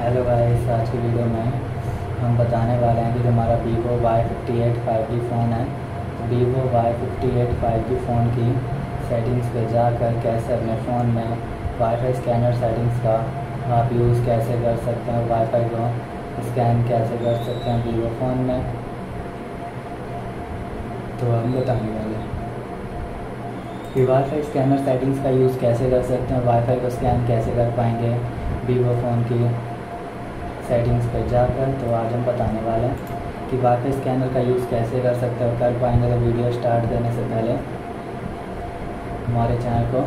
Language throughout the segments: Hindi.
हेलो गाइस आज की वीडियो में हम बताने वाले हैं कि जो हमारा Vivo Y fifty eight five G phone है Vivo Y fifty eight five G phone की सेटिंग्स पे जाकर कैसे अपने फ़ोन में वाईफाई स्कैनर सेटिंग्स का आप यूज़ कैसे कर सकते हैं वाईफाई को स्कैन कैसे कर सकते हैं वीवो फ़ोन में। तो हम बताने वाले हैं कि वाईफाई स्कैनर सेटिंग्स का यूज़ कैसे कर सकते हैं वाईफाई को स्कैन कैसे कर पाएँगे वीवो फ़ोन की। सेटिंग्स पर जाकर तो आज हम बताने वाले हैं कि वाईफाई स्कैनर का यूज़ कैसे कर सकते हो, कर पाएँगे तो वीडियो स्टार्ट करने से पहले। हमारे चैनल को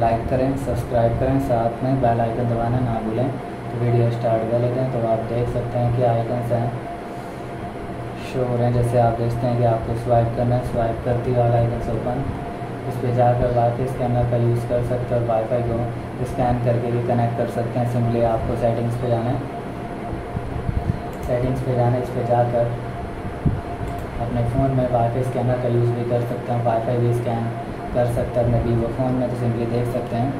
लाइक करें सब्सक्राइब करें, साथ में बेल आइकन दबाना ना भूलें। तो वीडियो स्टार्ट कर लेते हैं। तो आप देख सकते हैं कि आइकन्स हैं। शो हो रहे हैं। जैसे आप देखते हैं कि आपको स्वाइप करना है स्वाइप करती वाला आइकन ओपन इस पर जाकर वाईफाई स्कैनर का यूज़ कर सकते हैं वाईफाई को स्कैन करके भी कनेक्ट कर सकते हैं। सिंपली आपको सेटिंग्स पे जाना है। सेटिंग्स पे जाना इस पर जाकर अपने फ़ोन में वाईफाई स्कैनर का यूज़ भी कर सकते हैं, वाईफाई भी स्कैन कर सकते हैं अपने वीवो फ़ोन में। तो सिंपली देख सकते हैं।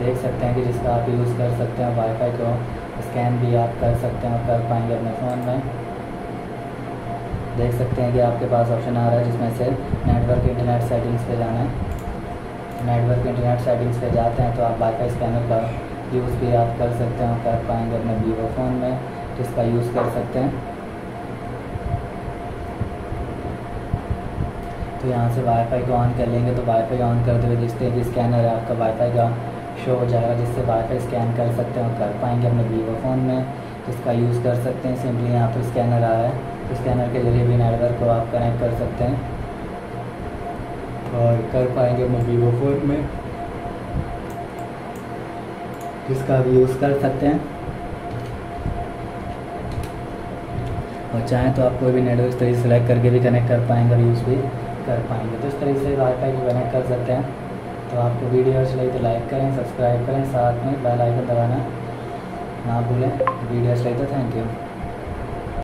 देख सकते हैं कि जिसका आप यूज़ कर सकते हैं, वाईफाई को स्कैन भी आप कर सकते हैं और कर पाएँगे अपने फ़ोन में। देख सकते हैं कि आपके पास ऑप्शन आ रहा है जिसमें से नेटवर्क इंटरनेट सेटिंग्स पे जाना है। नेटवर्क इंटरनेट सेटिंग्स पे जाते हैं तो आप वाईफाई स्कैनर का यूज़ भी आप कर सकते हैं कर पाएँगे अपने वीवो फ़ोन में तो इसका यूज़ कर सकते हैं। तो यहाँ से वाईफाई को ऑन कर लेंगे तो वाईफाई ऑन करते हुए हैं कि स्कैनर है, आपका वाईफाई का शो हो जाएगा, जिससे वाईफाई स्कैन कर सकते हैं और कर पाएँगे अपने वीवो फ़ोन में तो इसका यूज़ कर सकते हैं। सिंपली यहाँ पर स्कैनर आ रहा है। स्कैनर के ज़रिए भी नेटवर्क को आप कनेक्ट कर सकते हैं। और कर पाएँगे वीवो फ़ोन में, जिसका भी यूज़ कर सकते हैं। और चाहें तो आप कोई भी नेटवर्क तरीके से सेलेक्ट करके भी कनेक्ट कर पाएँगे और यूज़ भी कर पाएँगे। तो इस तरीके से वाईफाई को कनेक्ट कर सकते हैं। तो आपको वीडियो अच्छी लगी तो लाइक करें सब्सक्राइब करें, साथ में बेल आइकन दबाना ना भूलें। वीडियो अच्छी लगी तो थैंक यू